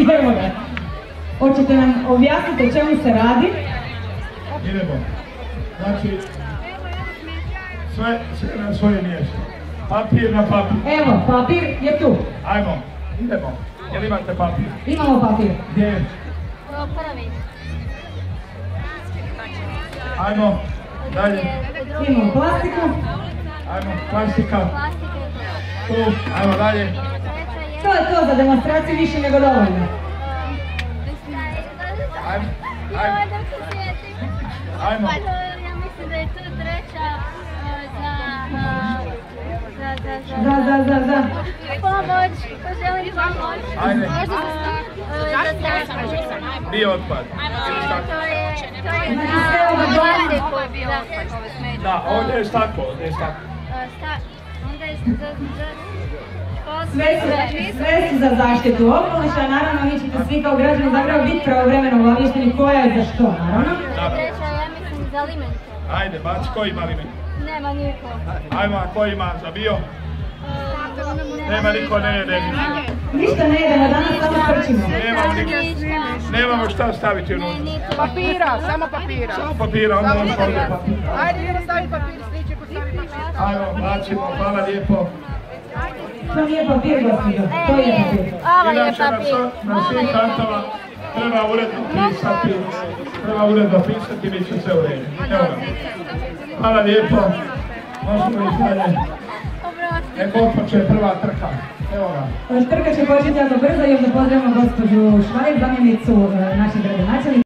Evo ga. Hoćete nam objasniti o čemu se radi? Idemo. Znači, sve, sve na svoje mjesto. Papir na papir. Evo, papir je tu. Ajmo, idemo. Jel imate papir? Imamo papir. Gdje je? Prvi. Ajmo, dalje. Imamo plastiku. Ajmo, plastika. Plastika Tu, ajmo dalje. To je to za demonstraciju više nego dovoljno. Ajmo, ajmo, da se sjetim. ajmo. Pa to, ja mislim da je tu treća za, za, za, Za, za, za, za. pomoć. Ko želi pomoć? Ajde. Bio otpad. To je, to je za. Da. Da, ovdje je staklo, ovdje je staklo. Sta- Onda je za, za, Sve su, sve su za zaštitu okoliša, naravno vi ćete svi kao građani Zagreba biti pravovremeno obavješteni koja je za što, naravno. treća, ja mislim za limenke. Ajde, baci, ko ima limen? Nema niko. Ajmo, a ko ima za bio? Nema niko, ne jede ništa. Ništa ne jedemo, danas samo trčimo. Nemamo niko. Nemamo šta staviti unutra. Papira, samo papira. Samo papira, onda papir. Ajde, idemo staviti papir, sličeku stavi papir. Ajmo, bacimo, hvala lijepo. To nije papir, gospođo, to je papir. Ovo je na, papir. sva- na svim kartama treba uredno pisati, treba uredno pisati, bit će sve u redu. Evo ga. Hvala lijepo. Možemo ići dalje. Nek otpoče prva trka. Evo ga. Trka će početi jako brzo i onda pozdravimo gospođu Švajer, zamjenicu e, našeg gradonačelnika.